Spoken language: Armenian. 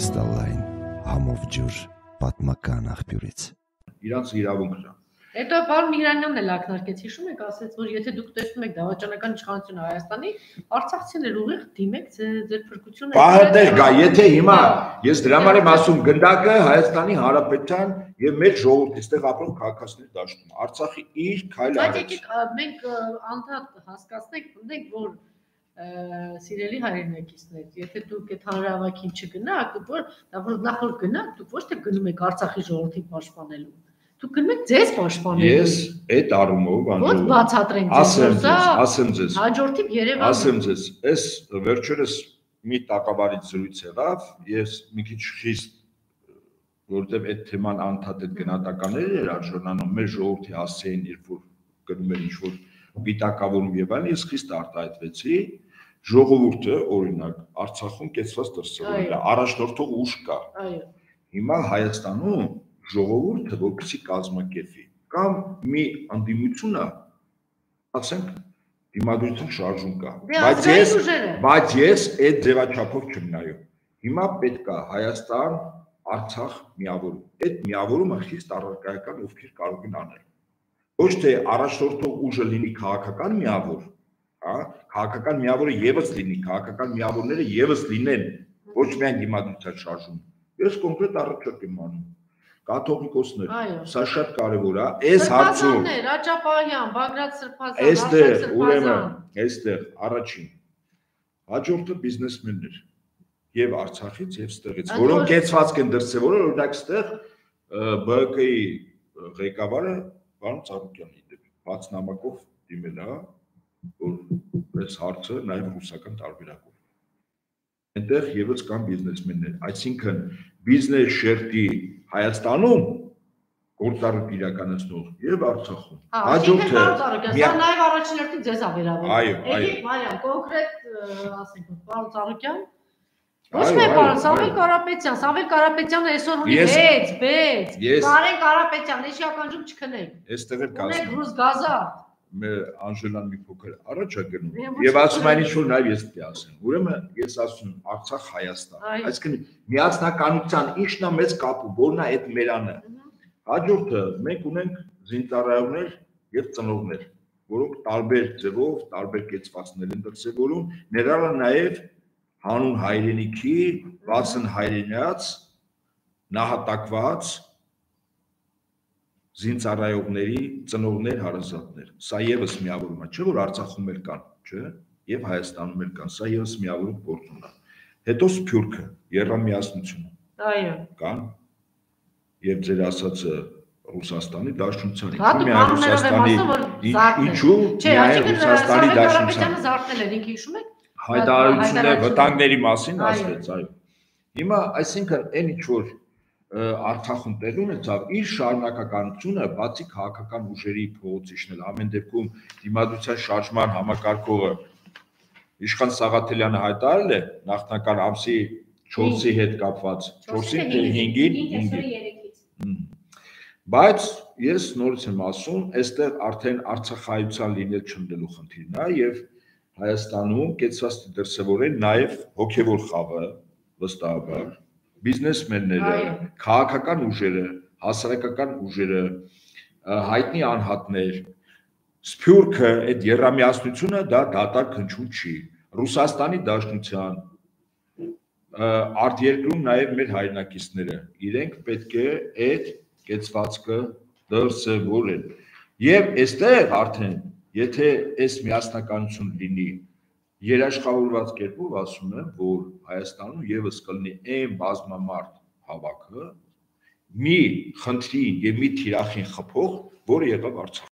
կրիստալային համով ջուր պատմական աղբյուրից։ Իրանց իրավունքն է։ Հետո պարոն Միրանյանն էլ ակնարկեց, հիշում եք, ասեց, որ եթե դուք տեսնում եք դավաճանական իշխանությունը Հայաստանի, արցախցիներ ուղիղ դիմեք ձեր փրկությունը։ Պահանջներ գա, եթե հիմա ես դրա համար եմ ասում գնդակը Հայաստանի Հանրապետության եւ մեր ժողովուրդի այստեղ ապրող քաղաքացիների դաշտում։ Արցախի իր քայլը Բայց եկեք մենք անդադ հասկացնենք, ընդենք որ սիրելի հայրենակիցներ, եթե դուք այդ հանրահավաքին չգնաք, որ դա որ նախ որ գնաք, դուք ոչ թե գնում եք Արցախի ժողովրդին պաշտպանելու Դուք գնում եք ձեզ պաշտպանելու։ Ես այդ առումով ոնց բացատրենք ձեզ, որ ասեմ ձեզ։ Հաջորդիվ Երևան։ Ասեմ ձեզ, այս վերջերս մի տակավարից զրույց եղավ, ես մի քիչ խիստ որովհետև այդ թեման անդադ այդ գնահատականներ էր արժանանում մեր ժողովրդի հասցեին, երբ որ գնում էր ինչ-որ պիտակավորում եւ այլն, ես խիստ արտահայտվեցի ժողովուրդը օրինակ Արցախում կեցված դրսևորել է, առաջնորդող ուժ կա։ Այո։ Հիմա Հայաստանում ժողովուրդը որպեսի կազմակերպի կամ մի անդիմությունը ասենք դիմադրություն շարժում կա դե բայց ես բայց ես այդ ձևաչափով չեմ նայում հիմա պետք է Հայաստան Արցախ միավորում այդ միավորումը խիստ առարկայական ովքեր կարող են անել ոչ թե առաջնորդող ուժը լինի քաղաքական միավոր հա քաղաքական միավորը եւս լինի քաղաքական միավորները եւս լինեն ոչ միայն դիմադրության շարժում ես կոնկրետ առաջարկ եմ անում կաթողիկոսներ։ Սա շատ կարևոր է։ Այս հարցում Աճապահյան, Բագրատ Սրբազան, Այստեղ, ուրեմն, այստեղ առաջին հաջորդը բիզնեսմեններ եւ Արցախից եւ ստեղից, որոնք կեցված են դրսեւորել, օրինակ ստեղ ԲԿ-ի ղեկավարը պարոն Ծառուկյանն իդեպ բաց նամակով դիմել է, որ այս հարցը նաեւ ռուսական տարբերակով։ Այնտեղ եւս կան բիզնեսմեններ, այսինքն բիզնես շերտի Հայաստանում գործառույթ իրականացնող եւ Արցախում։ հա, Հաջորդը սա նաեւ առաջին հերթին ձեզ ա վերաբերում։ Այո, այո։ Եկեք Մարիամ, կոնկրետ ասենք, պարոն Ծառուկյան, Ոչ թե պարոն Սամվել Կարապետյան, Սամվել Կարապետյանը այսօր ունի 6, 6։ Կարեն Կարապետյան, էշիականջում չքնեք։ Այստեղ էլ կասեմ։ Ունեք ռուս գազա մեր Անժելան մի փոքր առաջ է գնում եւ ասում այն ինչ որ նաեւ ես պետք է ասեմ ուրեմն ես ասում Արցախ Հայաստան այսինքն միացնականության ինչն է մեծ կապը որն է այդ մերանը հաջորդը մենք ունենք զինծառայողներ եւ ծնողներ որոնք տարբեր ձևով տարբեր կեցվածքներ են դրսևորում ներառա նաեւ հանուն հայրենիքի վասն հայրենյաց նահատակված զինծառայողների ծնողներ, հարազատներ։ Սա եւս միավորում է, չէ՞ որ Արցախում էլ կան, չէ՞։ Եվ Հայաստանում էլ կան, սա եւս միավորում գործում է։ Հետո Սփյուռքը, Երամիասնությունը։ Այո։ Կան։ Եվ ձեր ասածը Ռուսաստանի Դաշնությանի, միայն Ռուսաստանի ինչու՞ միայն Ռուսաստանի Դաշնությանը զարթնել էր, ինքը հիշում եք։ Հայտարարությունները վտանգների մասին ասվեց, այո։ Հիմա այսինքն այն ինչ որ Արցախում տեղի ունեցավ իր շարունակականությունը բացի քաղաքական ուժերի փողոցիչնել ամեն դեպքում դիմադրության շարժման համակարգողը Իշխան Սաղաթելյանը հայտարարել է նախնական ամսի 4-ի հետ կապված 4-ին թե 5-ին 5-ին բայց ես նորից եմ ասում այստեղ արդեն արցախայցան լինել չընդելու խնդիրն է եւ Հայաստանում կեցված դրսևորեն նաեւ հոգեվոր խավը վստահաբար բիզնեսմենները, քաղաքական ուժերը, հասարակական ուժերը, հայտնի անհատներ, Սփյուռքը այդ երամիասնությունը դա դատարկ հնչում չի։ Ռուսաստանի Դաշնության արտերկրում նաև մեր հայրենակիցները իրենք պետք է այդ կեցվածքը դրսևորեն։ Եվ այստեղ արդեն եթե այս միասնականություն լինի, երաշխավորված կերպով ասում եմ, որ Հայաստանում եւս կլինի այն բազմամարդ հավաքը մի խնդրի եւ մի թիրախին խփող, որը եղավ Արցախ